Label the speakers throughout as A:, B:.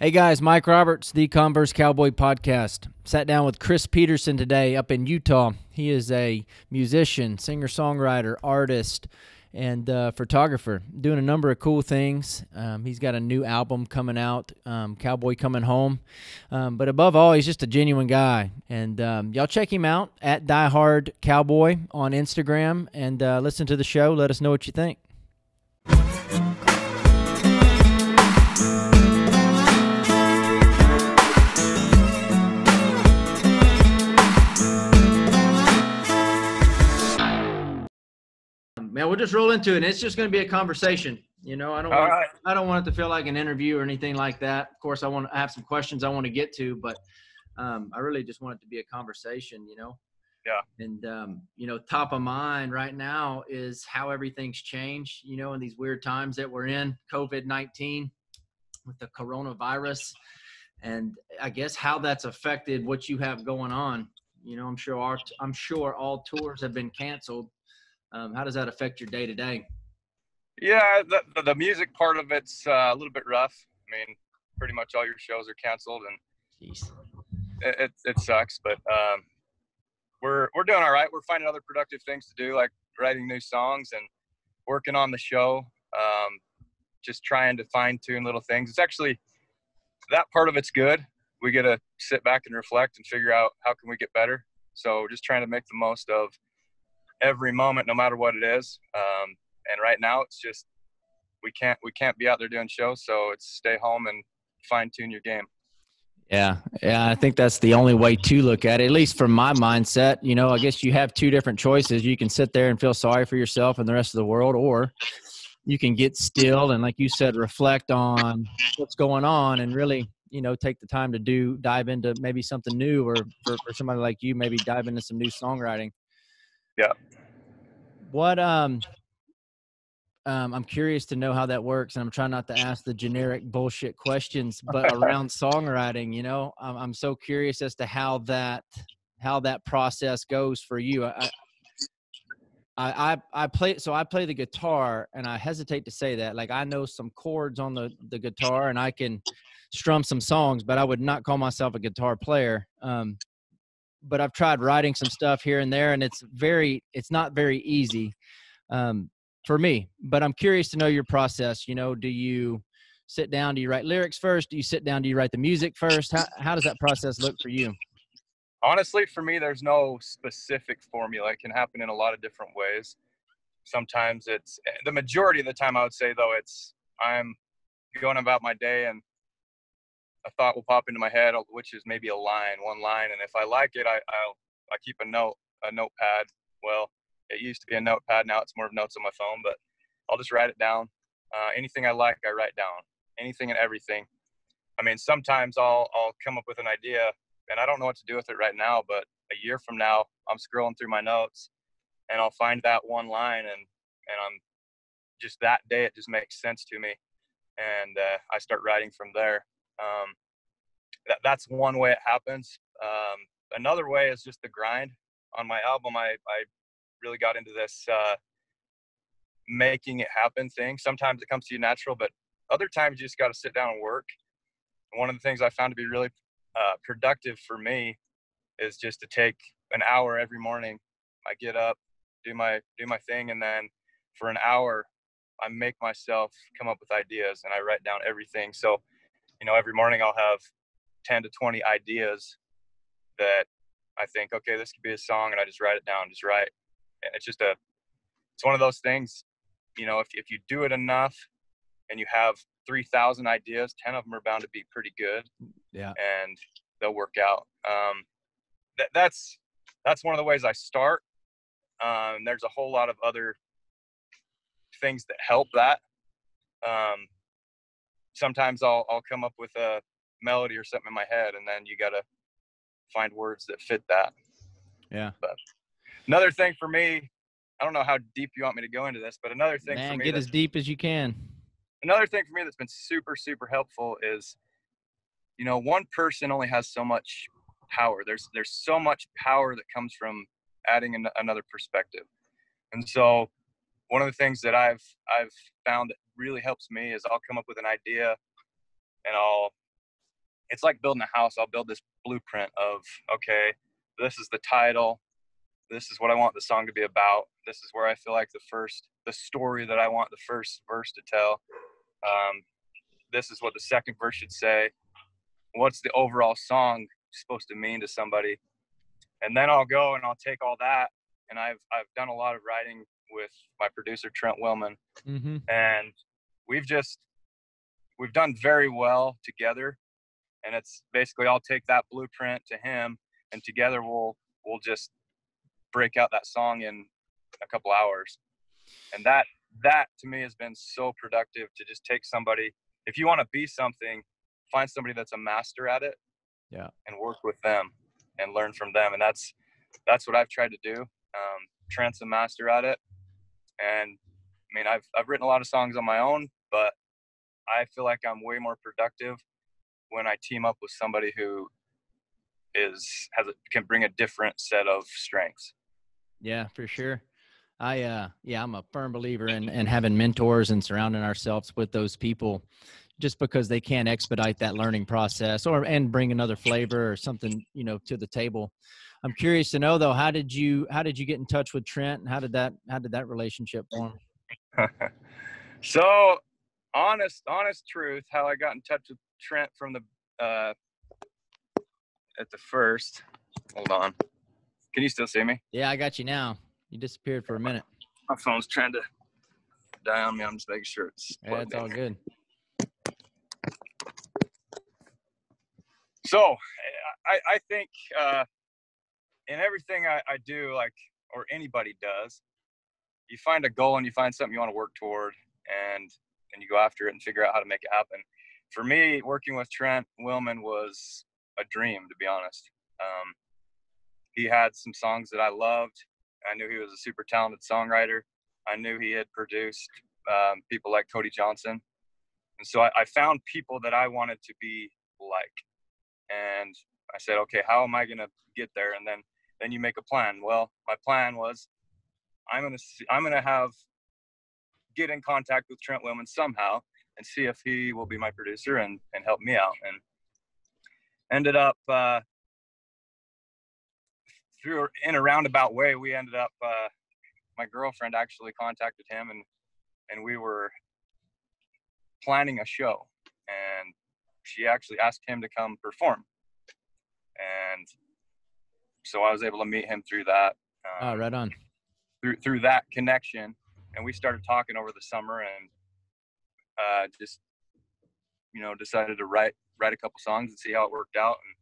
A: Hey guys, Mike Roberts, the Converse Cowboy Podcast. Sat down with Chris Petersen today up in Utah. He is a musician, singer songwriter, artist, and uh, photographer, doing a number of cool things. Um, he's got a new album coming out, um, Cowboy Coming Home. Um, but above all, he's just a genuine guy. And um, y'all check him out at Die Hard Cowboy on Instagram and uh, listen to the show. Let us know what you think. Man, we'll just roll into it. And it's just going to be a conversation. You know, I don't want, right. I don't want it to feel like an interview or anything like that. Of course, I want to have some questions I want to get to, but um, I really just want it to be a conversation. You know.
B: Yeah.
A: And um, you know, top of mind right now is how everything's changed. You know, in these weird times that we're in, COVID nineteen, with the coronavirus, and I guess how that's affected what you have going on. You know, I'm sure our, I'm sure all tours have been canceled um, how does that affect your day to day?
B: Yeah, the, the music part of it's uh, a little bit rough. I mean, pretty much all your shows are canceled, and it, it, it sucks. But um, we're we're doing all right. We're finding other productive things to do, like writing new songs and working on the show. Um, just trying to fine tune little things. It's actually that part of it's good. We get to sit back and reflect and figure out how can we get better. So just trying to make the most of every moment, no matter what it is. Um, and right now, it's just we can't we can't be out there doing shows, so it's stay home and fine tune your game.
A: Yeah, yeah, I think that's the only way to look at it. At least from my mindset, you know, I guess you have two different choices. You can sit there and feel sorry for yourself and the rest of the world, or you can get still and, like you said, reflect on what's going on and really, you know, take the time to do dive into maybe something new, or for, for somebody like you, maybe dive into some new songwriting.
B: Yeah.
A: What um um, I'm curious to know how that works, and I'm trying not to ask the generic bullshit questions, but around songwriting, you know, I'm, I'm so curious as to how that how that process goes for you. I, I, I I play so I play the guitar, and I hesitate to say that. Like I know some chords on the the guitar, and I can strum some songs, but I would not call myself a guitar player. Um, but I've tried writing some stuff here and there, and it's very, it's not very easy um, for me. But I'm curious to know your process. You know, do you sit down? Do you write lyrics first? Do you sit down? Do you write the music first? How how does that process look for you?
B: Honestly, for me, there's no specific formula. It can happen in a lot of different ways. Sometimes it's the majority of the time. I would say though, it's I'm going about my day and a thought will pop into my head, which is maybe a line, one line, and if I like it, I I'll, I keep a note, a notepad. Well, it used to be a notepad, now it's more of notes on my phone, but I'll just write it down. Uh, anything I like, I write down. Anything and everything. I mean, sometimes I'll I'll come up with an idea, and I don't know what to do with it right now, but a year from now, I'm scrolling through my notes, and I'll find that one line, and and I'm just that day it just makes sense to me, and uh, I start writing from there. Um, that, that's one way it happens. Um, another way is just the grind. On my album, I, I really got into this uh, making it happen thing. Sometimes it comes to you natural, but other times you just got to sit down and work. one of the things I found to be really uh, productive for me is just to take an hour every morning. I get up, do my do my thing, and then for an hour, I make myself come up with ideas and I write down everything. So you know, every morning I'll have 10 to 20 ideas that I think, okay, this could be a song, and I just write it down, just write. And it's just a, it's one of those things, you know, if, if you do it enough and you have 3,000 ideas, 10 of them are bound to be pretty good.
A: Yeah.
B: And they'll work out. Um, that, that's, that's one of the ways I start. Um, there's a whole lot of other things that help that. Um, sometimes I'll I'll come up with a melody or something in my head, and then you got to find words that fit that.
A: Yeah.
B: But another thing for me, I don't know how deep you want me to go into this, but another thing
A: Man,
B: for me
A: get as deep as you can.
B: Another thing for me that's been super super helpful is, you know, one person only has so much power. There's there's so much power that comes from adding an, another perspective, and so one of the things that I've I've found that really helps me is I'll come up with an idea and I'll it's like building a house. I'll build this blueprint of okay, this is the title, this is what I want the song to be about. This is where I feel like the first the story that I want the first verse to tell. Um, this is what the second verse should say. What's the overall song supposed to mean to somebody? And then I'll go and I'll take all that and I've I've done a lot of writing with my producer Trent Willmon, mm-hmm. and we've just we've done very well together. And it's basically I'll take that blueprint to him, and together we'll we'll just break out that song in a couple hours. And that that to me has been so productive to just take somebody. If you want to be something, find somebody that's a master at it.
A: Yeah.
B: And work with them and learn from them. And that's that's what I've tried to do. Um, Trent's a master at it, and I mean, I've I've written a lot of songs on my own, but I feel like I'm way more productive when I team up with somebody who is has a, can bring a different set of strengths.
A: Yeah, for sure. I uh yeah, I'm a firm believer in in having mentors and surrounding ourselves with those people just because they can expedite that learning process or and bring another flavor or something, you know, to the table. I'm curious to know though, how did you how did you get in touch with Trent and how did that how did that relationship form?
B: so honest honest truth, how I got in touch with Trent from the uh at the first. Hold on. Can you still see me?
A: Yeah, I got you now. You disappeared for a minute.
B: My phone's trying to die on me. I'm just making sure it's.
A: Yeah, it's all good.
B: So, I, I think uh, in everything I, I do, like or anybody does, you find a goal and you find something you want to work toward, and and you go after it and figure out how to make it happen. For me, working with Trent Willmon was a dream, to be honest. Um, he had some songs that I loved. I knew he was a super talented songwriter. I knew he had produced um, people like Cody Johnson, and so I, I found people that I wanted to be like. And I said, okay, how am I going to get there? And then then you make a plan. Well, my plan was I'm gonna see, I'm gonna have get in contact with Trent Willmon somehow and see if he will be my producer and and help me out. And ended up uh, through in a roundabout way, we ended up. Uh, my girlfriend actually contacted him, and and we were planning a show, and she actually asked him to come perform. And so I was able to meet him through that.
A: Um, oh, right on.
B: Through through that connection, and we started talking over the summer, and uh, just you know decided to write write a couple songs and see how it worked out. And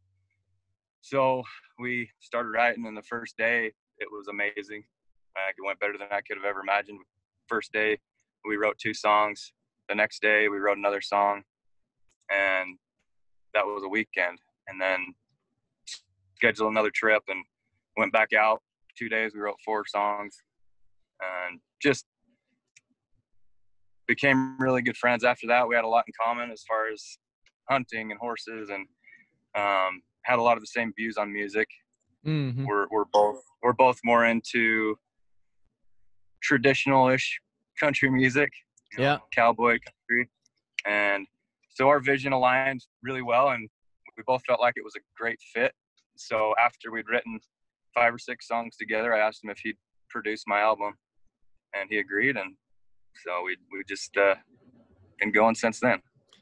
B: so we started writing, and the first day it was amazing. It went better than I could have ever imagined. First day, we wrote two songs. The next day, we wrote another song, and that was a weekend. And then scheduled another trip and went back out. Two days, we wrote four songs, and just became really good friends after that. We had a lot in common as far as hunting and horses, and um, had a lot of the same views on music. Mm-hmm. We're we're both we're both more into traditional-ish country music,
A: yeah,
B: know, cowboy country, and so our vision aligned really well, and we both felt like it was a great fit so after we'd written five or six songs together, I asked him if he'd produce my album, and he agreed. And so we we just uh, been going since then.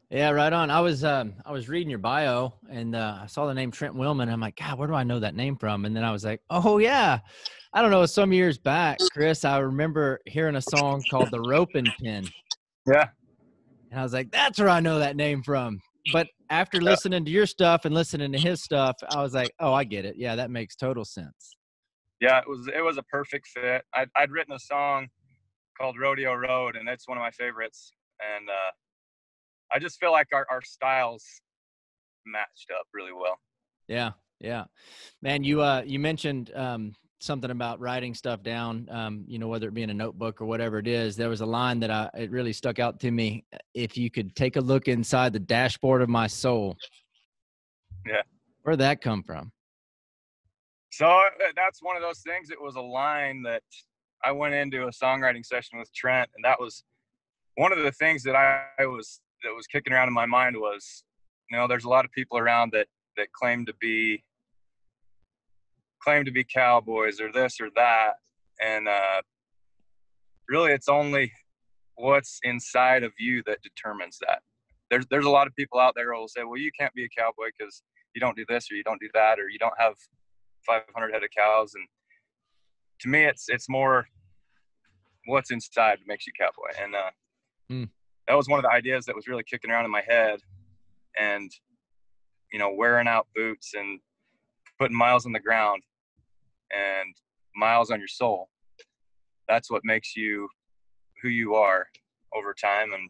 A: Yeah, right on. I was um, I was reading your bio and uh, I saw the name Trent Willmon. I'm like, God, where do I know that name from? And then I was like, Oh yeah, I don't know. Some years back, Chris, I remember hearing a song called "The Roping Pin."
B: Yeah.
A: And I was like, That's where I know that name from but after listening to your stuff and listening to his stuff, I was like, oh, I get it. Yeah, that makes total sense.
B: Yeah, it was it was a perfect fit. I'd, I'd written a song called Rodeo Road, and it's one of my favorites. And uh, I just feel like our, our styles matched up really well.
A: Yeah, yeah, man. You uh, you mentioned um, something about writing stuff down um, you know whether it be in a notebook or whatever it is there was a line that i it really stuck out to me if you could take a look inside the dashboard of my soul
B: yeah.
A: Where'd that come from?
B: So uh, that's one of those things it was a line that i went into a songwriting session with trent and that was one of the things that i, I was that was kicking around in my mind was you know, there's a lot of people around that that claim to be claim to be cowboys or this or that, and uh, really, it's only what's inside of you that determines that. There's there's a lot of people out there who will say, well, you can't be a cowboy because you don't do this or you don't do that or you don't have 500 head of cows. And to me, it's it's more what's inside makes you cowboy. And uh, mm. that was one of the ideas that was really kicking around in my head. And you know, wearing out boots and putting miles on the ground and miles on your soul. That's what makes you who you are over time and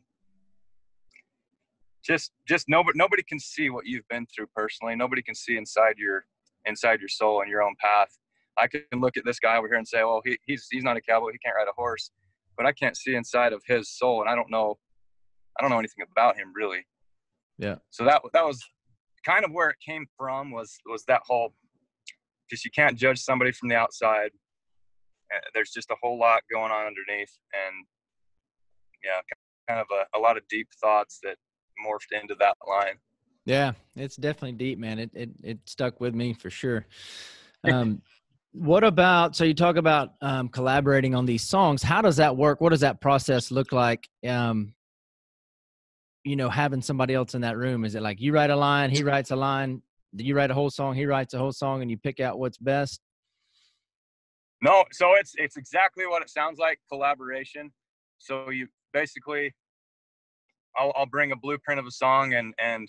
B: just just nobody nobody can see what you've been through personally. Nobody can see inside your inside your soul and your own path. I can look at this guy over here and say well he, he's he's not a cowboy. He can't ride a horse but i can't see inside of his soul and i don't know i don't know anything about him really.
A: Yeah.
B: So that that was kind of where it came from was was that whole just you can't judge somebody from the outside uh, there's just a whole lot going on underneath and yeah kind of a, a lot of deep thoughts that morphed into that line.
A: Yeah, it's definitely deep, man. It it it stuck with me for sure. Um, what about so you talk about um, collaborating on these songs? How does that work? What does that process look like? Um, you know, having somebody else in that room. Is it like you write a line, he writes a line, you write a whole song, he writes a whole song, and you pick out what's best?
B: No, so it's it's exactly what it sounds like collaboration. So you basically I'll, I'll bring a blueprint of a song and and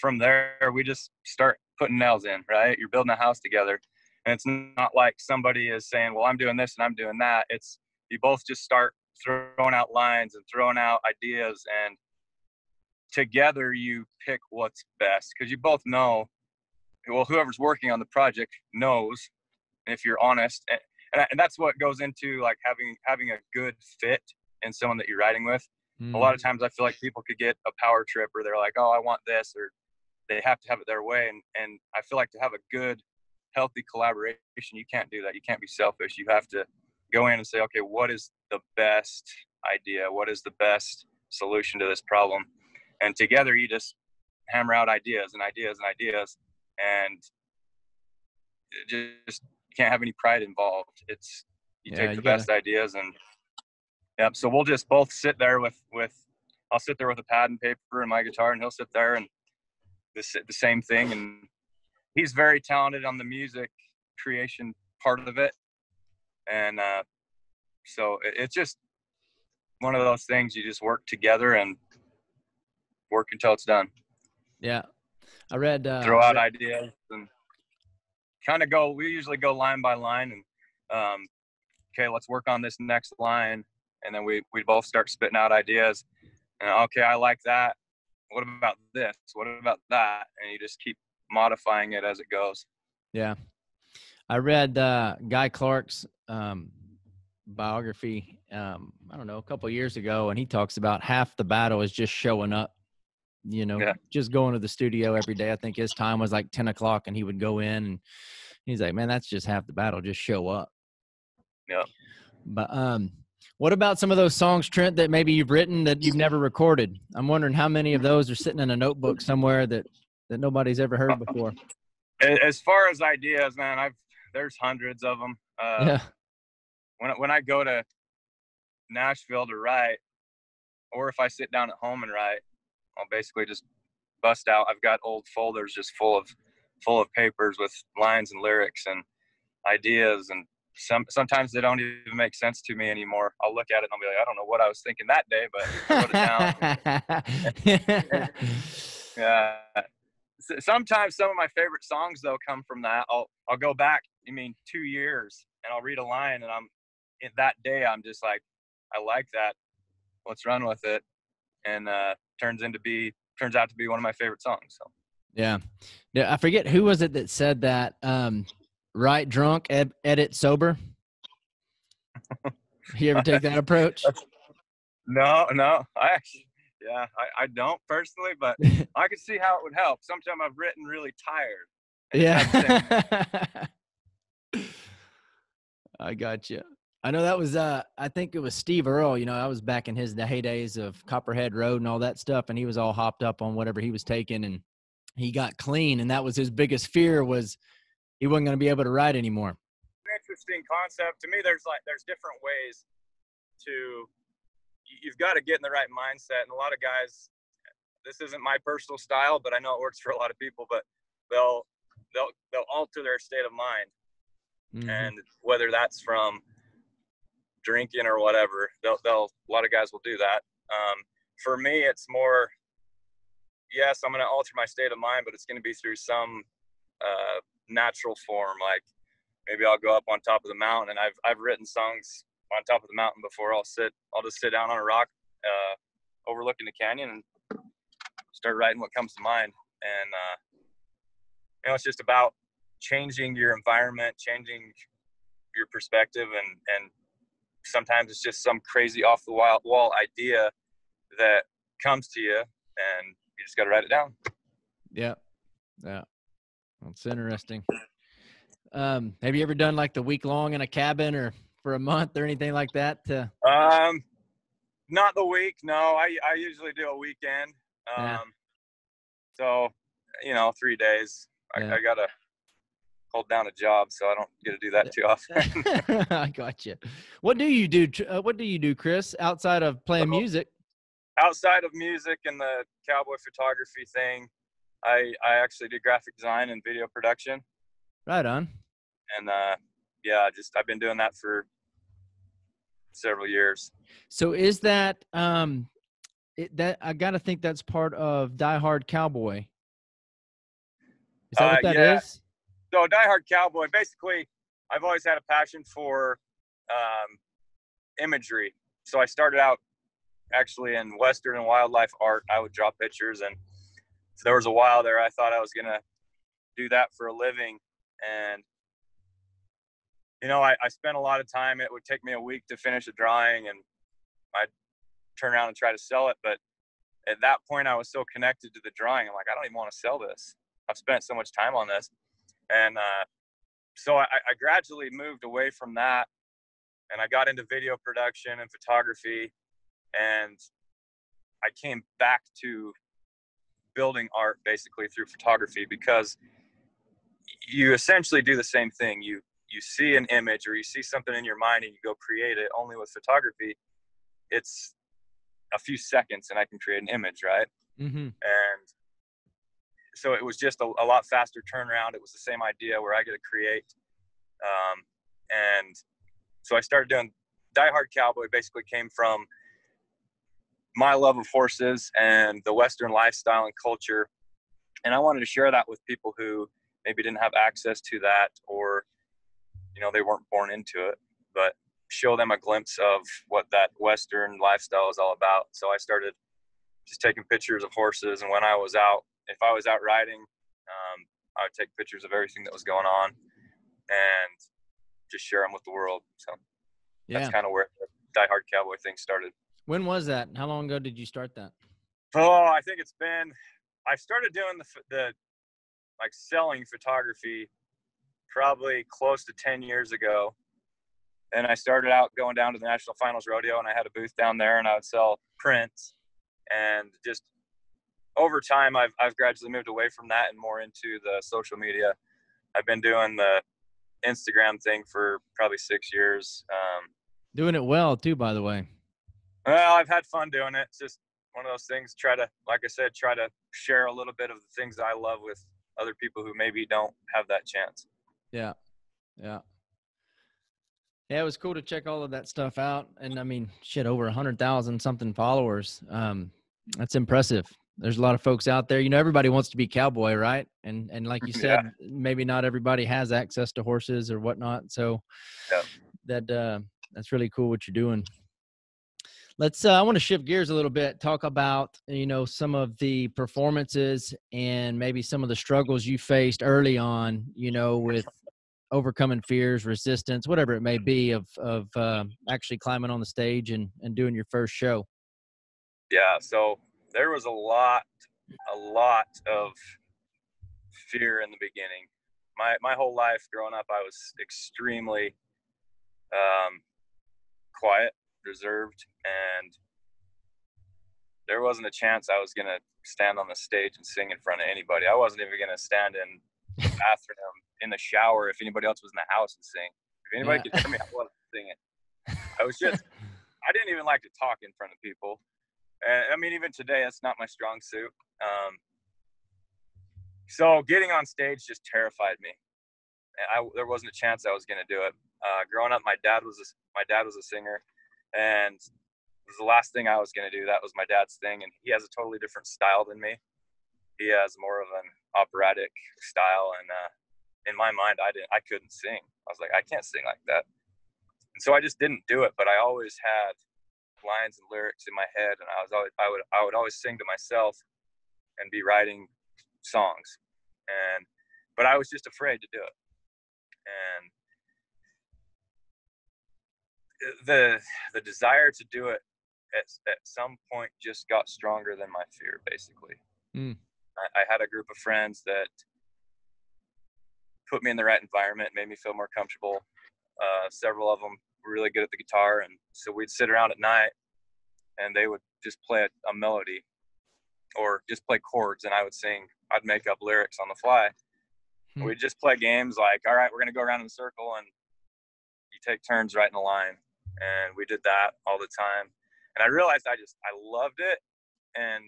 B: from there we just start putting nails in right? You're building a house together. And it's not like somebody is saying well i'm doing this and i'm doing that. It's you both just start throwing out lines and throwing out ideas and together you pick what's best. Because you both know well whoever's working on the project knows if you're honest and, and that's what goes into like having having a good fit in someone that you're riding with Mm. A lot of mm. times I feel like people could get a power trip or they're like, oh, I want this, or they have to have it their way. And, and I feel like to have a good, healthy collaboration, you can't do that. You can't be selfish. You have to go in and say, okay, what is the best idea? What is the best solution to this problem? And together you just hammer out ideas and ideas and ideas. And just can't have any pride involved. It's, you yeah, take the you best gotta, ideas and Yep. So we'll just both sit there with with I'll sit there with a pad and paper and my guitar, and he'll sit there and this the same thing. And he's very talented on the music creation part of it, and uh, so it, it's just one of those things you just work together and work until it's done.
A: Yeah, I read. Uh,
B: Throw out ideas and kind of go. We usually go line by line and um, okay, let's work on this next line and then we we both start spitting out ideas. And okay, I like that. What about this? What about that? And you just keep modifying it as it goes.
A: Yeah, I read uh, Guy Clark's um, biography. Um, I don't know a couple years ago, and he talks about half the battle is just showing up. You know, yeah. just going to the studio every day. I think his time was like ten o'clock, and he would go in, and he's like, "Man, that's just half the battle. Just show up."
B: Yeah.
A: But um, what about some of those songs, Trent, that maybe you've written that you've never recorded? I'm wondering how many of those are sitting in a notebook somewhere that that nobody's ever heard before.
B: As far as ideas, man, I've there's hundreds of them. Uh, yeah. When when I go to Nashville to write, or if I sit down at home and write, I'll basically just bust out. I've got old folders just full of full of papers with lines and lyrics and ideas and some sometimes they don't even make sense to me anymore. I'll look at it and I'll be like, I don't know what I was thinking that day, but I wrote it down. yeah. Sometimes some of my favorite songs though come from that. I'll I'll go back. I mean, two years, and I'll read a line, and I'm in that day. I'm just like, I like that. Let's run with it, and uh, turns into be turns out to be one of my favorite songs. So.
A: Yeah, yeah. I forget who was it that said that. Um, write drunk, ed- edit sober? you ever take that approach?
B: No, no. I actually, yeah, I, I don't personally, but I could see how it would help. Sometimes I've written really tired.
A: Yeah. I got you. I know that was uh I think it was Steve Earle, you know, I was back in his the heydays of Copperhead Road and all that stuff and he was all hopped up on whatever he was taking and he got clean, and that was his biggest fear was he wasn't going to be able to ride anymore.
B: Interesting concept to me. There's like there's different ways to you've got to get in the right mindset, and a lot of guys. This isn't my personal style, but I know it works for a lot of people. But they'll they'll they'll alter their state of mind, mm-hmm. and whether that's from drinking or whatever, they'll they'll a lot of guys will do that. Um, for me, it's more yes, I'm going to alter my state of mind, but it's going to be through some uh, natural form. Like maybe I'll go up on top of the mountain, and I've I've written songs on top of the mountain before. I'll sit, I'll just sit down on a rock, uh, overlooking the canyon, and start writing what comes to mind. And uh, you know, it's just about changing your environment, changing your perspective, and and sometimes it's just some crazy off the wall idea that comes to you, and you just got to write it down.
A: Yeah, yeah, that's interesting. Um, have you ever done like the week long in a cabin or for a month or anything like that? To...
B: Um, not the week. No, I I usually do a weekend. Um, yeah. so you know, three days. I, yeah. I gotta hold down a job, so I don't get to do that too often.
A: I got you. What do you do? Uh, what do you do, Chris, outside of playing music?
B: outside of music and the cowboy photography thing, I I actually do graphic design and video production.
A: Right on.
B: And uh, yeah, just I've been doing that for several years.
A: So is that um it, that I got to think that's part of Die Hard Cowboy. Is that uh, what that yeah. is?
B: So Die Hard Cowboy, basically, I've always had a passion for um, imagery. So I started out actually in Western and wildlife art. I would draw pictures, and there was a while there I thought I was gonna do that for a living, and you know, I, I spent a lot of time. It would take me a week to finish a drawing, and I'd turn around and try to sell it. But at that point, I was so connected to the drawing. I'm like, I don't even want to sell this. I've spent so much time on this, and uh, so I, I gradually moved away from that, and I got into video production and photography and I came back to building art basically through photography because you essentially do the same thing. You you see an image or you see something in your mind and you go create it. Only with photography, it's a few seconds and I can create an image, right? Mm-hmm. And so it was just a, a, lot faster turnaround. It was the same idea where I get to create, um, and so I started doing Die Hard Cowboy. Basically, came from my love of horses and the Western lifestyle and culture. And I wanted to share that with people who maybe didn't have access to that or, you know, they weren't born into it, but show them a glimpse of what that Western lifestyle is all about. So I started just taking pictures of horses. And when I was out, if I was out riding, um, I would take pictures of everything that was going on and just share them with the world. So yeah. that's kind of where the Die Hard Cowboy thing started.
A: When was that? How long ago did you start that?
B: Oh, I think it's been. I started doing the the like selling photography probably close to 10 years ago. And I started out going down to the National Finals Rodeo and I had a booth down there and I would sell prints. And just over time, I've, I've gradually moved away from that and more into the social media. I've been doing the Instagram thing for probably six years. Um,
A: doing it well, too, by the way.
B: Well, I've had fun doing it. It's just one of those things. Try to, like I said, try to share a little bit of the things I love with other people who maybe don't have that chance.
A: Yeah, yeah, yeah. It was cool to check all of that stuff out, and I mean, shit, over a hundred thousand something followers. Um, that's impressive. There's a lot of folks out there. You know, everybody wants to be cowboy, right? And and like you said, yeah. maybe not everybody has access to horses or whatnot. So yeah. that uh, that's really cool what you're doing let's uh, i want to shift gears a little bit talk about you know some of the performances and maybe some of the struggles you faced early on you know with overcoming fears resistance whatever it may be of of uh, actually climbing on the stage and and doing your first show
B: yeah so there was a lot a lot of fear in the beginning my my whole life growing up i was extremely um quiet reserved and there wasn't a chance I was gonna stand on the stage and sing in front of anybody. I wasn't even gonna stand in the bathroom in the shower if anybody else was in the house and sing. If anybody yeah. could hear me, I wasn't singing. I was just I didn't even like to talk in front of people. And I mean, even today, that's not my strong suit. Um, so getting on stage just terrified me. I, there wasn't a chance I was going to do it. Uh, growing up, my dad was a, my dad was a singer, and it was the last thing I was going to do. That was my dad's thing, and he has a totally different style than me. He has more of an operatic style, and uh, in my mind, I didn't, I couldn't sing. I was like, I can't sing like that, and so I just didn't do it. But I always had lines and lyrics in my head, and I was always, I would, I would always sing to myself, and be writing songs, and but I was just afraid to do it, and the the desire to do it at, at some point just got stronger than my fear basically. Mm. I, I, had a group of friends that put me in the right environment made me feel more comfortable. Uh, several of them were really good at the guitar and so we'd sit around at night and they would just play a, a melody or just play chords and i would sing. I'd make up lyrics on the fly. Hmm. we'd just play games like all right we're going to go around in a circle and you take turns writing a line. And we did that all the time. And i realized i just i loved it and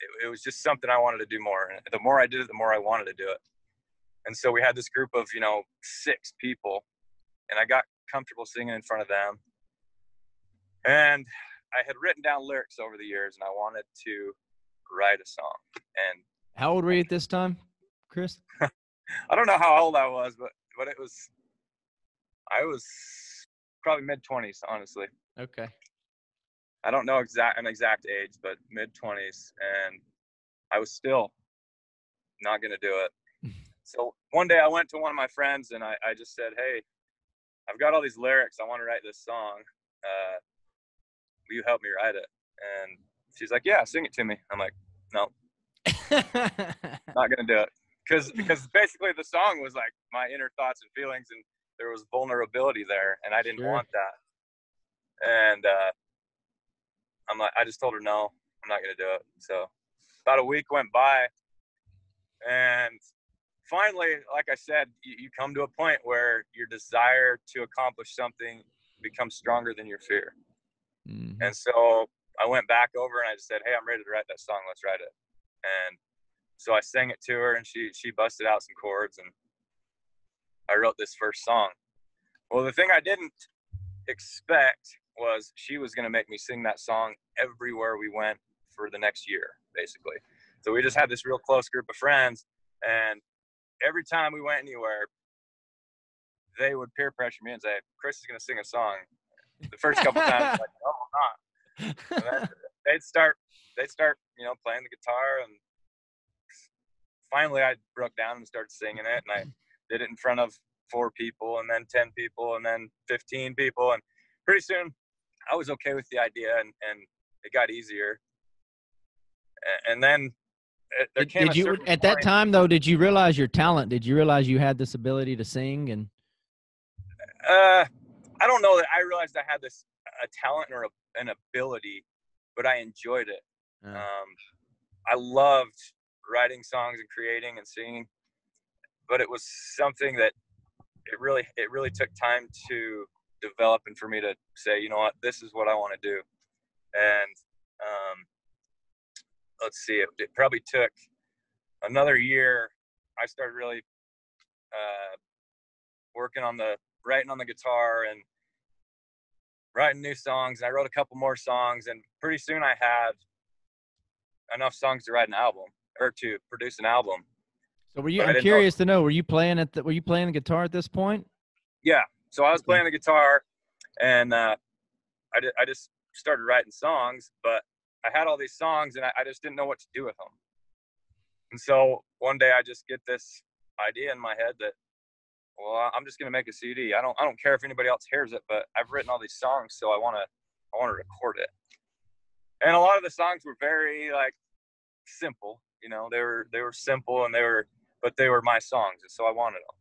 B: it, it, was just something i wanted to do more. And the more i did it the more i wanted to do it. And so we had this group of you know six people and i got comfortable singing in front of them and i had written down lyrics over the years and i wanted to write a song and
A: how old were you at this time chris
B: i don't know how old i was but but it was i was probably mid twenties, honestly.
A: Okay.
B: I don't know exact an exact age, but mid twenties, and I was still not gonna do it. so one day I went to one of my friends and I, I just said, "Hey, I've got all these lyrics. I want to write this song. Uh, will you help me write it?" And she's like, "Yeah, sing it to me." I'm like, "No, not gonna do it." Because because basically the song was like my inner thoughts and feelings and there was vulnerability there, and I didn't sure. want that. And uh, I'm like, I just told her no, I'm not gonna do it. So about a week went by, and finally, like I said, you, you come to a point where your desire to accomplish something becomes stronger than your fear. Mm-hmm. And so I went back over and I just said, "Hey, I'm ready to write that song. Let's write it." And so I sang it to her, and she she busted out some chords, and I wrote this first song. Well, the thing I didn't expect was she was going to make me sing that song everywhere we went for the next year, basically. So we just had this real close group of friends, and every time we went anywhere, they would peer pressure me and say, "Chris is going to sing a song." The first couple times, like, "No, I'm not." And then they'd start, they'd start, you know, playing the guitar, and finally, I broke down and started singing it, and I did it in front of four people and then 10 people and then 15 people. And pretty soon I was okay with the idea and, and it got easier. And then
A: there came did you at that time though, did you realize your talent? Did you realize you had this ability to sing and?
B: Uh, I don't know that I realized I had this a talent or a, an ability, but I enjoyed it. Uh. Um, I loved writing songs and creating and singing but it was something that it really it really took time to develop and for me to say you know what this is what i want to do and um, let's see it, it, probably took another year i started really uh, working on the writing on the guitar and writing new songs and i wrote a couple more songs and pretty soon i had enough songs to write an album or to produce an album
A: so were you? I'm curious know. to know. Were you playing at the? Were you playing the guitar at this point?
B: Yeah. So I was playing the guitar, and uh, I did, I just started writing songs, but I had all these songs, and I, I just didn't know what to do with them. And so one day I just get this idea in my head that, well, I'm just gonna make a CD. I don't I don't care if anybody else hears it, but I've written all these songs, so I wanna I wanna record it. And a lot of the songs were very like simple, you know, they were they were simple and they were but they were my songs, and so I wanted them.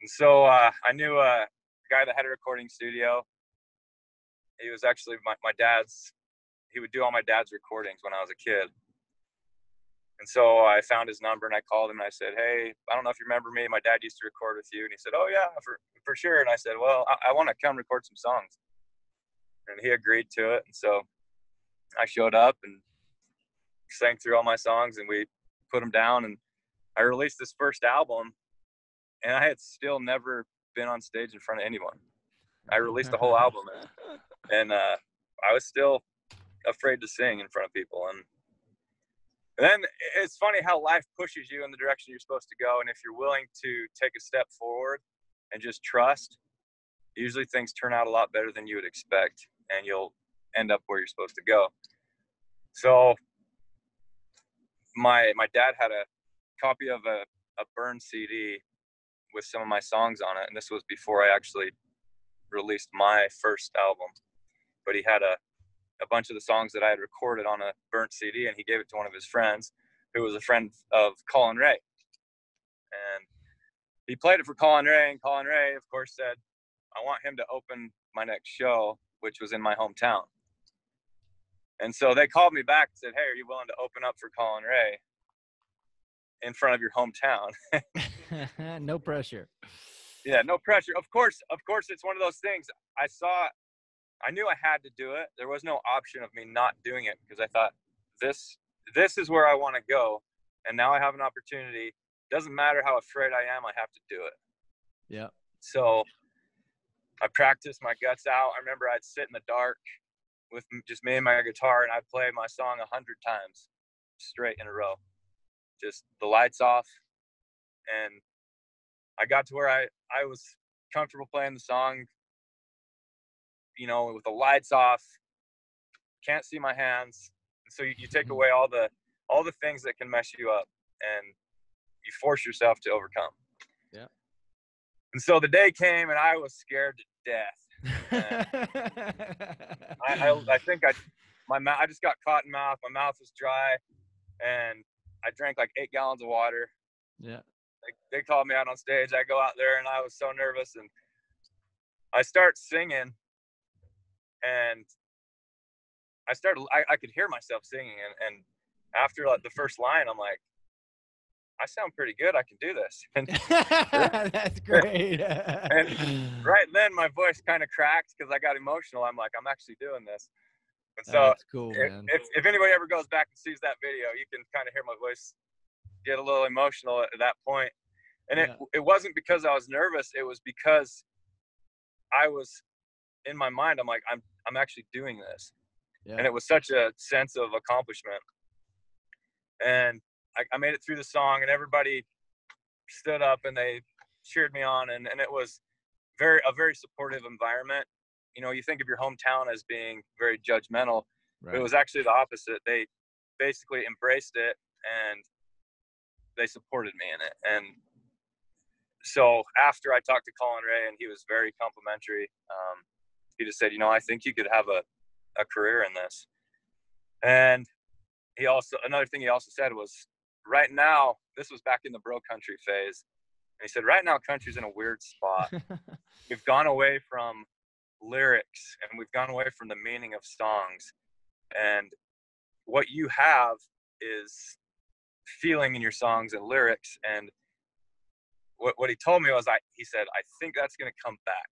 B: And so uh, I knew a guy that had a recording studio. He was actually my, my dad's. He would do all my dad's recordings when I was a kid. And so I found his number and I called him and I said, Hey, I don't know if you remember me. My dad used to record with you. And he said, Oh, yeah, for, for sure. And I said, Well, I, I want to come record some songs. And he agreed to it. And so I showed up and sang through all my songs and we put them down. And I released this first album and I had still never been on stage in front of anyone. I released the whole album and, and uh, I was still afraid to sing in front of people. And then it's funny how life pushes you in the direction you're supposed to go. And if you're willing to take a step forward and just trust, usually things turn out a lot better than you would expect and you'll end up where you're supposed to go. So my my dad had a copy of a, a burn CD with some of my songs on it, and this was before I actually released my first album. But he had a a bunch of the songs that I had recorded on a burnt CD, and he gave it to one of his friends, who was a friend of Collin Raye. And he played it for Collin Raye, and Collin Raye, of course, said, "I want him to open my next show, which was in my hometown." And so they called me back and said, "Hey, are you willing to open up for Collin Raye in front of your hometown?"
A: no pressure.
B: Yeah, no pressure. Of course, of course, it's one of those things. I saw I knew I had to do it. There was no option of me not doing it because I thought this this is where I want to go, and now I have an opportunity. Doesn't matter how afraid I am, I have to do it.
A: Yeah.
B: So I practiced my guts out. I remember I'd sit in the dark with just me and my guitar, and I'd play my song a hundred times straight in a row, just the lights off, and I got to where I I was comfortable playing the song, you know, with the lights off, can't see my hands. So you, you take mm-hmm. away all the all the things that can mess you up, and you force yourself to overcome.
A: Yeah.
B: And so the day came, and I was scared to death. I, I, I think I my mouth I just got cotton mouth. My mouth was dry, and I drank like eight gallons of water.
A: Yeah.
B: They, they called me out on stage. I go out there, and I was so nervous, and I start singing, and I started I, I could hear myself singing and, and after like the first line I'm like I sound pretty good I can do this. And,
A: that's great.
B: And right then my voice kind of cracked because I got emotional. I'm like I'm actually doing this. And so
A: that's cool
B: if, if, if anybody ever goes back and sees that video you can kind of hear my voice get a little emotional at, at that point. And yeah. it, it wasn't because I was nervous it was because I was in my mind I'm like I'm I'm actually doing this. Yeah. And it was such a sense of accomplishment. And I, I, made it through the song and everybody stood up and they cheered me on and, and it was very a very supportive environment. You know, you think of your hometown as being very judgmental. Right. It was actually the opposite. They basically embraced it and they supported me in it. And so after I talked to Collin Raye, and he was very complimentary, um, he just said, you know, I think you could have a, a career in this. And he also, another thing he also said was, right now, this was back in the bro country phase. And he said, right now, country's in a weird spot. we've gone away from lyrics and we've gone away from the meaning of songs. And what you have is feeling in your songs and lyrics. And what, what he told me was, I, he said, I think that's going to come back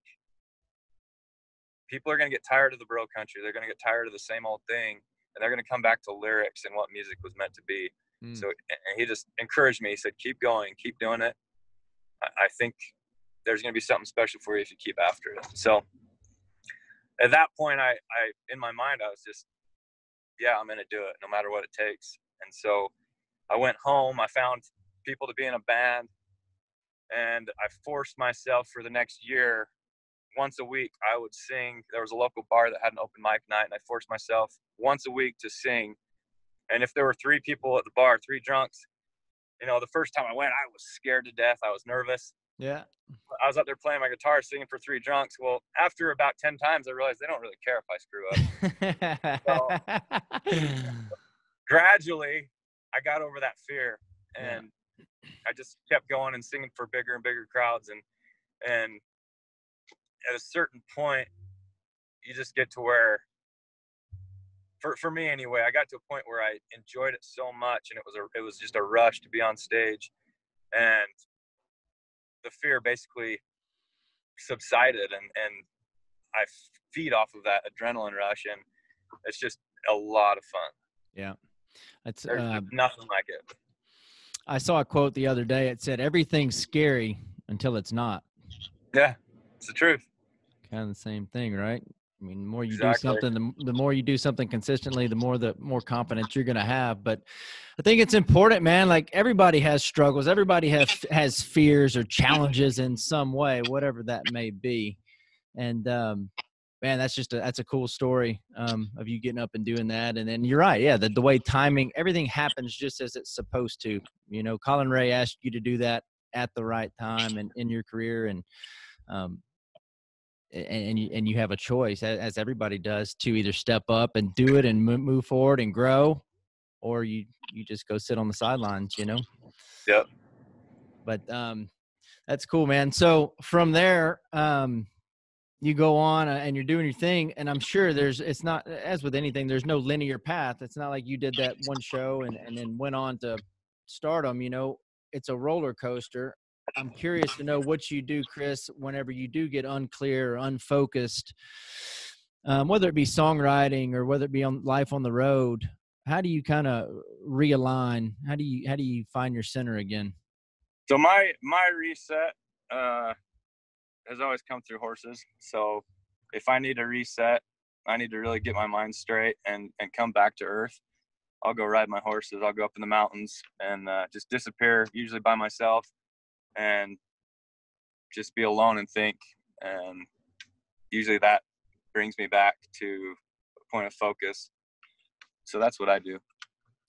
B: people are going to get tired of the bro country. They're going to get tired of the same old thing, and they're going to come back to lyrics and what music was meant to be. Mm. So he just encouraged me. He said, "Keep going, keep doing it. I, I think there's going to be something special for you if you keep after it." So at that point, I, I in my mind, I was just, "Yeah, I'm going to do it, no matter what it takes." And so I went home. I found people to be in a band, and I forced myself for the next year once a week I would sing. There was a local bar that had an open mic night, and I forced myself once a week to sing. And if there were three people at the bar, three drunks, you know, the first time I went, I was scared to death. I was nervous.
A: Yeah.
B: I was up there playing my guitar, singing for three drunks. Well, after about 10 times, I realized they don't really care if I screw up. so, gradually, I got over that fear and yeah. I just kept going and singing for bigger and bigger crowds. And, and at a certain point, you just get to where for for me anyway, I got to a point where I enjoyed it so much, and it was a it was just a rush to be on stage, and the fear basically subsided, and and I feed off of that adrenaline rush, and it's just a lot of fun.
A: Yeah,
B: it's
A: uh,
B: nothing like it.
A: I saw a quote the other day. It said, "Everything's scary until it's not."
B: Yeah, it's the truth.
A: Kind of the same thing, right? I mean, the more you
B: Exactly.
A: do something, the, the more you do something consistently, the more the more confidence you're going to have. But I think it's important, man. Like everybody has struggles, everybody has has fears or challenges in some way, whatever that may be. And um, man, that's just a, that's a cool story um, of you getting up and doing that. And then you're right, yeah, the, the way timing, everything happens just as it's supposed to. You know, Collin Raye asked you to do that at the right time and in your career, and um, and and you, and you have a choice as everybody does to either step up and do it and move forward and grow or you you just go sit on the sidelines you know?
B: Yep.
A: but um that's cool man. So from there um you go on uh, and you're doing your thing and i'm sure there's it's not as with anything there's no linear path. It's not like you did that one show and, and then went on to stardom you know? It's a roller coaster i'm curious to know what you do chris whenever you do get unclear or unfocused um, whether it be songwriting or whether it be on life on the road how do you kind of realign how do you how do you find your center again
B: So my my reset uh, has always come through horses. So if I need a reset, I need to really get my mind straight and and come back to earth. I'll go ride my horses. I'll go up in the mountains and uh, just disappear, usually by myself, and just be alone and think. And usually that brings me back to a point of focus. So that's what I do.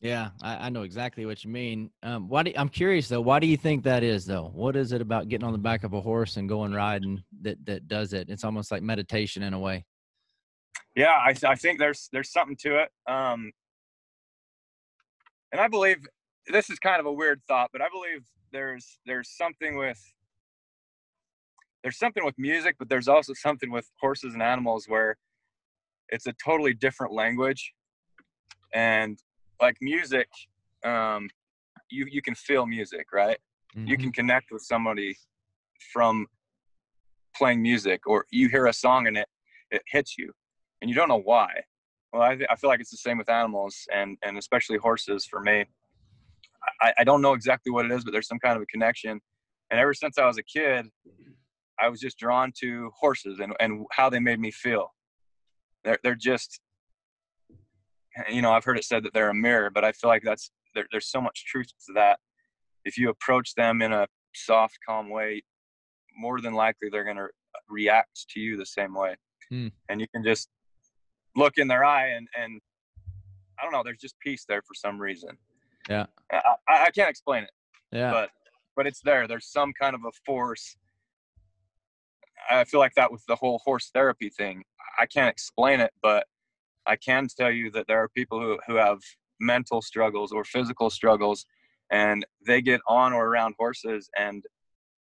A: Yeah, I, I know exactly what you mean. Um, why do, I'm curious though. Why do you think that is though? What is it about getting on the back of a horse and going riding that that does it? It's almost like meditation in a way.
B: Yeah, I, I think there's there's something to it. Um, and I believe this is kind of a weird thought, but I believe there's there's something with there's something with music, but there's also something with horses and animals where it's a totally different language. And like music, um, you you can feel music, right? you
A: Mhm.
B: can connect with somebody from playing music or you hear a song and it it hits you and you don't know why well i, th- I feel like it's the same with animals and and especially horses for me I, I don't know exactly what it is but there's some kind of a connection and ever since i was a kid i was just drawn to horses and, and how they made me feel they're, they're just you know i've heard it said that they're a mirror but i feel like that's there, there's so much truth to that if you approach them in a soft, calm way, more than likely they're going to react to you the same way.
A: Hmm.
B: And you can just look in their eye and, and I don't know, there's just peace there for some reason.
A: Yeah.
B: I, I can't explain it,
A: Yeah.
B: but, but it's there. There's some kind of a force. I feel like that with the whole horse therapy thing. I can't explain it, but I can tell you that there are people who, who have mental struggles or physical struggles and they get on or around horses and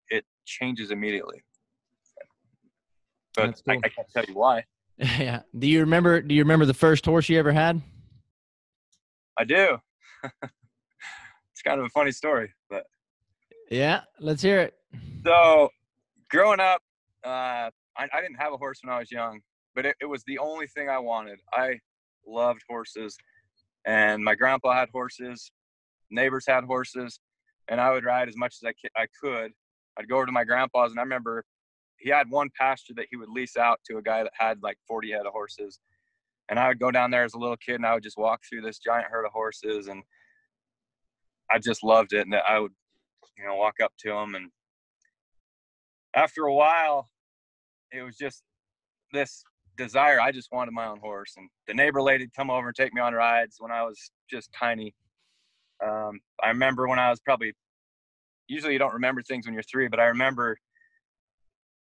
B: it changes immediately. But
A: That's
B: I. I can't tell you why.
A: yeah. Do you remember? Do you remember the first horse you ever had?
B: I do. it's kind of a funny story, but
A: Yeah. Let's hear it.
B: so growing up, uh, I, I didn't have a horse when I was young, but it, it was the only thing I wanted. I loved horses, and my grandpa had horses, neighbors had horses, and I would ride as much as I, ki- I could. I'd go over to my grandpa's, and I remember he had one pasture that he would lease out to a guy that had like 40 head of horses. And I would go down there as a little kid, and I would just walk through this giant herd of horses, and I just loved it. And I would, you know, walk up to them, and after a while, it was just this desire. I just wanted my own horse, and the neighbor lady'd come over and take me on rides when I was just tiny. Um, I remember when I was probably. Usually, you don't remember things when you're three, but I remember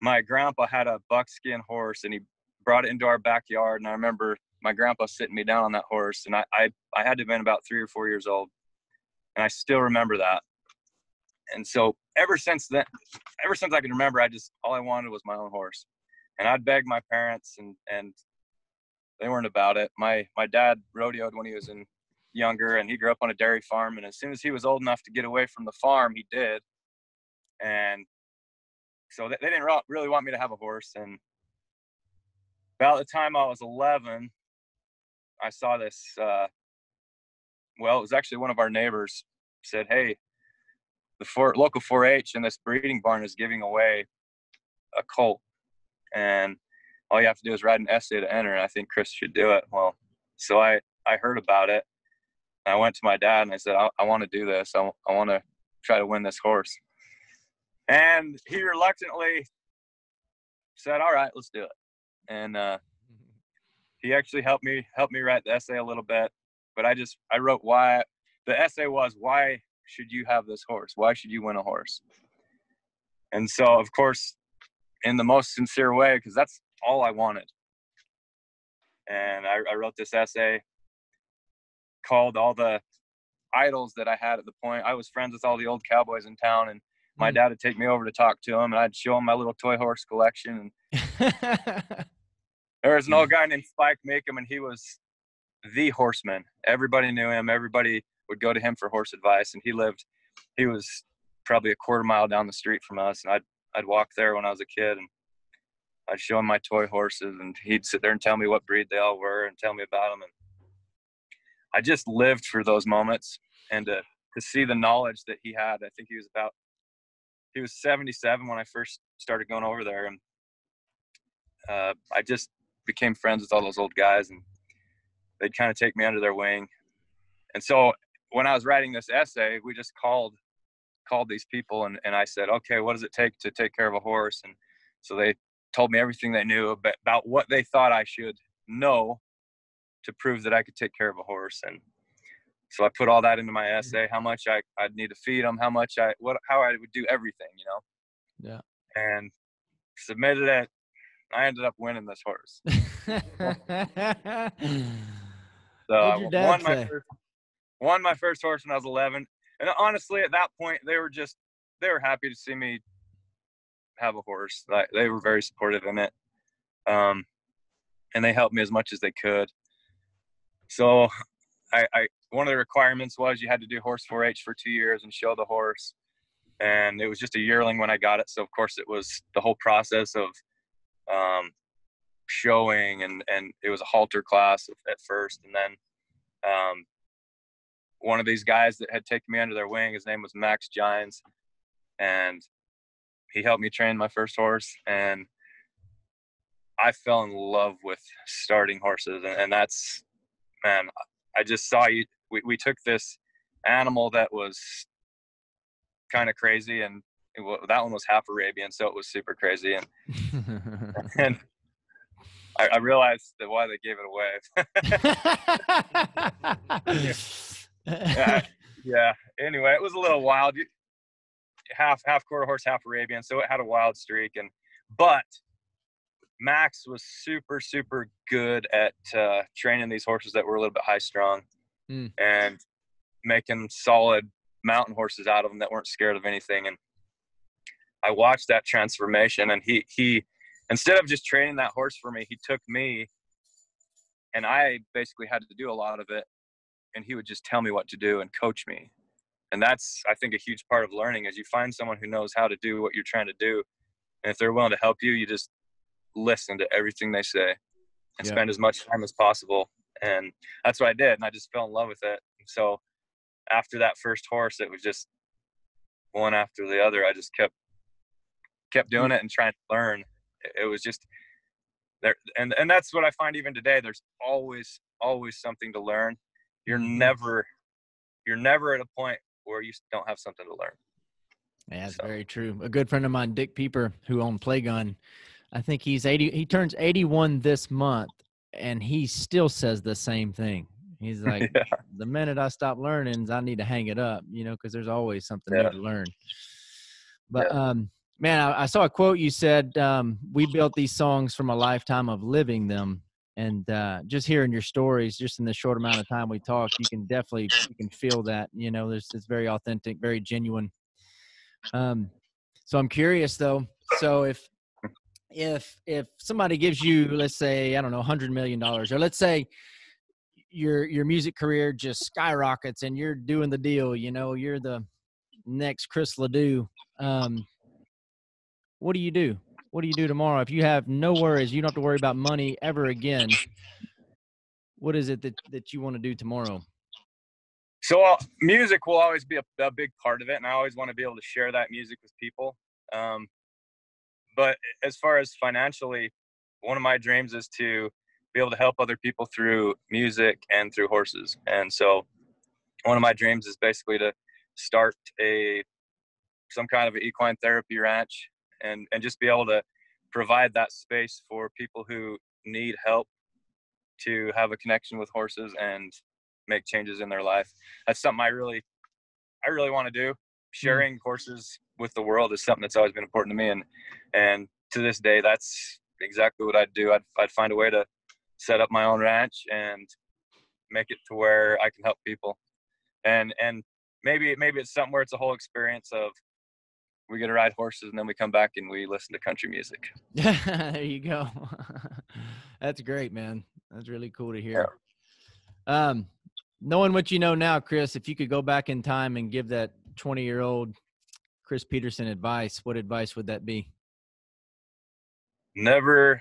B: my grandpa had a buckskin horse, and he brought it into our backyard. And I remember my grandpa sitting me down on that horse, and I I, I had to have been about three or four years old, and I still remember that. And so ever since then, ever since I can remember, I just all I wanted was my own horse, and I'd beg my parents and and they weren't about it. My my dad rodeoed when he was in younger, and he grew up on a dairy farm. And as soon as he was old enough to get away from the farm, he did. And so they, they didn't really want me to have a horse. And about the time I was 11, I saw this. Uh, well, it was actually one of our neighbors said, "Hey, the four, local 4-H in this breeding barn is giving away a colt, and all you have to do is write an essay to enter. And I think Chris should do it." Well, so I I heard about it. I went to my dad and I said, "I, I want to do this. I, I want to try to win this horse." And he reluctantly said, "All right, let's do it." And uh, he actually helped me helped me write the essay a little bit. But I just I wrote why the essay was why should you have this horse? Why should you win a horse? And so, of course, in the most sincere way, because that's all I wanted. And I, I, wrote this essay called all the idols that I had at the point. I was friends with all the old cowboys in town, and my mm. dad would take me over to talk to him, and I'd show him my little toy horse collection. And there was an old guy named Spike Makem, and he was the horseman. Everybody knew him. Everybody would go to him for horse advice, and he lived. He was probably a quarter mile down the street from us, and I'd I'd walk there when I was a kid, and I'd show him my toy horses, and he'd sit there and tell me what breed they all were, and tell me about them. And I just lived for those moments, and to to see the knowledge that he had. I think he was about he was 77 when I first started going over there, and uh, I just became friends with all those old guys, and they'd kind of take me under their wing. And so when I was writing this essay, we just called called these people and, and I said, okay, what does it take to take care of a horse? And so they told me everything they knew about, about what they thought I should know to prove that I could take care of a horse. And so I put all that into my mm-hmm. essay, how much I, I'd need to feed them, how much I, what, how I would do everything, you know?
A: Yeah.
B: And submitted it. I ended up winning this horse. so I won my, first, won my first horse when I was 11. And honestly, at that point, they were just, they were happy to see me have a horse. Like, they were very supportive in it. Um, and they helped me as much as they could. So I, I one of the requirements was you had to do horse 4-H for two years and show the horse. And it was just a yearling when I got it. So of course it was the whole process of um, showing and, and it was a halter class at first. And then um, one of these guys that had taken me under their wing, his name was Max Gines. And he helped me train my first horse. And I fell in love with starting horses. And, and that's, man, I just saw you we, we took this animal that was kind of crazy and it, that one was half Arabian, so it was super crazy. And and I, I, realized that why they gave it away. yeah. yeah. Anyway, it was a little wild. Half half quarter horse, half Arabian, so it had a wild streak. And but Max was super super good at uh, training these horses that were a little bit high strung mm. and making solid mountain horses out of them that weren't scared of anything. And I watched that transformation. And he he instead of just training that horse for me, he took me, and I basically had to do a lot of it. And he would just tell me what to do and coach me. And that's I think a huge part of learning is you find someone who knows how to do what you're trying to do. And if they're willing to help you, you just listen to everything they say and yeah. spend as much time as possible and that's what I did, and I just fell in love with it. So after that first horse, it was just one after the other. I just kept kept doing mm. it and trying to learn. It was just there, and and that's what I find even today. There's always always something to learn. You're mm-hmm. never you're never at a point where you don't have something to learn.
A: Yeah, that's so. very true. A good friend of mine, Dick Pieper, who owned Playgun, I think he's 80 he turns 81 this month and he still says the same thing. He's like, yeah. the minute I stop learning, I need to hang it up, you know, because there's always something yeah. new to learn. But yeah. um, man, I, I, saw a quote you said, um, "We built these songs from a lifetime of living them." And uh, just hearing your stories, just in the short amount of time we talked, you can definitely you can feel that. You know, there's it's very authentic, very genuine. Um, so I'm curious though. So if if if somebody gives you let's say i don't know 100 million dollars or let's say your your music career just skyrockets and you're doing the deal you know you're the next chris ledoux um what do you do? What do you do tomorrow? If you have no worries you don't have to worry about money ever again what is it that that you want to do tomorrow?
B: So uh, music will always be a, a, big part of it and i always want to be able to share that music with people um, but as far as financially one of my dreams is to be able to help other people through music and through horses and so one of my dreams is basically to start a some kind of an equine therapy ranch and and just be able to provide that space for people who need help to have a connection with horses and make changes in their life. That's something I really I really want to do. Hmm. Sharing horses with the world is something that's always been important to me and and to this day that's exactly what I'd do. I'd I'd find a way to set up my own ranch and make it to where I can help people. And and maybe maybe it's something where it's a whole experience of we get to ride horses and then we come back and we listen to country music.
A: there you go. That's great, man. That's really cool to hear. Yeah. Um, knowing what you know now, Chris, if you could go back in time and give that 20 year old Chris Petersen advice, what advice would that be?
B: Never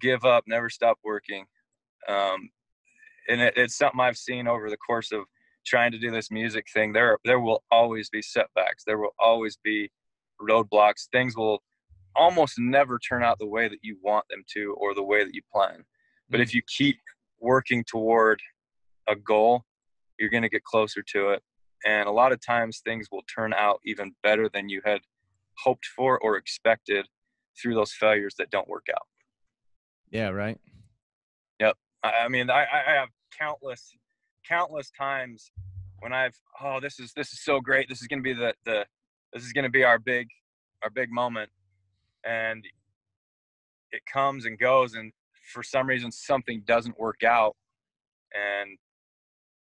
B: give up, never stop working. Um, and it, it's something I've seen over the course of trying to do this music thing, there there will always be setbacks. There will always be roadblocks. Things will almost never turn out the way that you want them to or the way that you plan. But if mm. you keep working toward a goal, you're going to get closer to it. And a lot of times things will turn out even better than you had hoped for or expected through those failures that don't work out.
A: Yeah, right.
B: Yep. I, mean, I, I have countless countless times when I've oh this is this is so great. This is gonna be the the this is gonna be our big our big moment. And it comes and goes and for some reason something doesn't work out and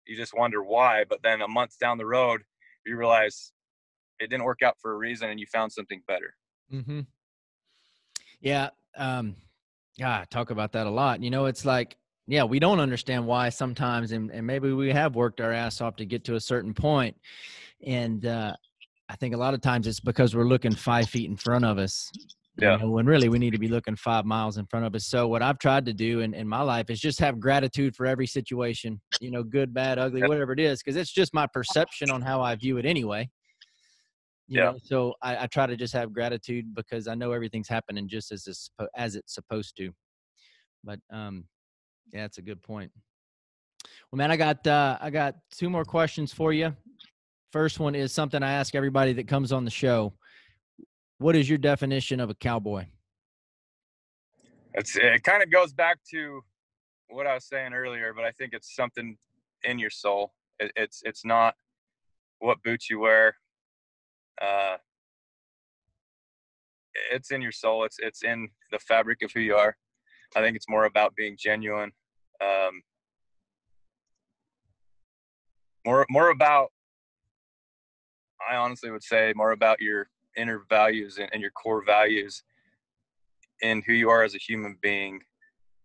B: you just wonder why but then a month down the road you realize it didn't work out for a reason and you found something better.
A: Mm-hmm. yeah um yeah talk about that a lot. You know it's like yeah, we don't understand why sometimes, and, and maybe we have worked our ass off to get to a certain point. And uh, I think a lot of times it's because we're looking five feet in front of us.
B: Yeah.
A: You know, when really we need to be looking five miles in front of us. So what I've tried to do in, in my life is just have gratitude for every situation, you know, good, bad, ugly, yep. whatever it is, because it's just my perception on how I view it anyway. You yeah. Know, so I, I, try to just have gratitude because I know everything's happening just as it's, as it's supposed to. But um, yeah, that's a good point. Well, man, I got uh, I got two more questions for you. First one is something I ask everybody that comes on the show. What is your definition of a cowboy?
B: It's it kind of goes back to what I was saying earlier, but I think it's something in your soul. It, it's it's not what boots you wear. Uh, it's in your soul. It's it's in the fabric of who you are. I think it's more about being genuine um, more more about i honestly would say more about your inner values and, and your core values and who you are as a human being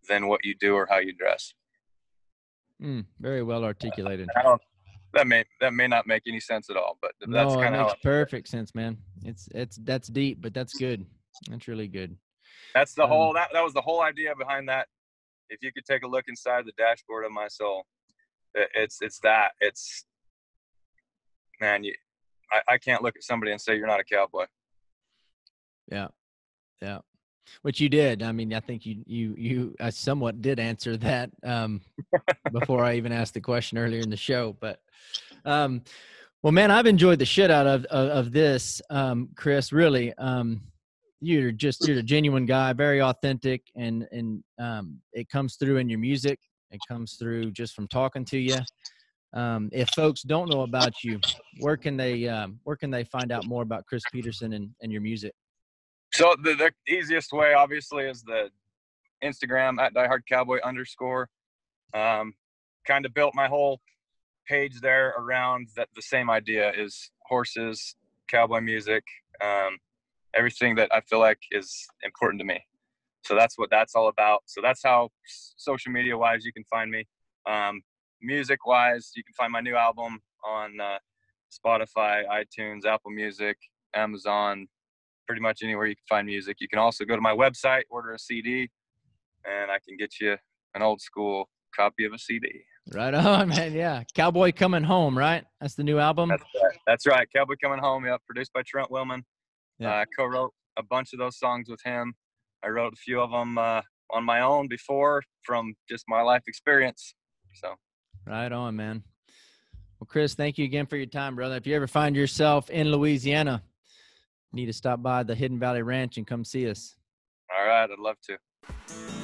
B: than what you do or how you dress.
A: Mm, very well articulated.
B: That may that may not make any sense at all but that's
A: no,
B: kind
A: of perfect sense man. It's it's that's deep but that's good. That's really good
B: that's the um, whole that, that was the whole idea behind that if you could take a look inside the dashboard of my soul, it's it's that. It's man, you, I, I can't look at somebody and say you're not a cowboy.
A: Yeah, yeah. Which you did. I mean, I think you you you I somewhat did answer that um, before I even asked the question earlier in the show. But um, well, man, I've enjoyed the shit out of of, of this, um, Chris. Really. Um, you're just you're a genuine guy, very authentic, and and um, it comes through in your music. It comes through just from talking to you. Um, if folks don't know about you, where can they um, where can they find out more about Chris Petersen and, and your music?
B: So the, the easiest way, obviously, is the Instagram at diehard cowboy underscore. Um, kind of built my whole page there around that the same idea is horses, cowboy music. Um, everything that I feel like is important to me. So that's what that's all about. So that's how social media wise you can find me. Um, music wise, you can find my new album on uh, Spotify, iTunes, Apple Music, Amazon, pretty much anywhere you can find music. You can also go to my website, order a CD, and I can get you an old school copy of a CD.
A: Right on, man. Yeah. Cowboy Coming Home, right? That's the new album.
B: That's right. That's right. Cowboy Coming Home. Yeah. Produced by Trent Willmon. Yeah. I uh, co wrote a bunch of those songs with him. I wrote a few of them uh, on my own before from just my life experience. So,
A: right on, man. Well, Chris, thank you again for your time, brother. If you ever find yourself in Louisiana, need to stop by the Hidden Valley Ranch and come see us.
B: All right, I'd love to.